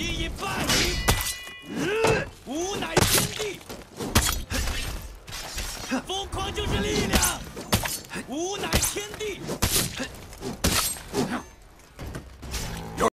一已败矣，吾乃天地，疯狂就是力量，吾乃天地。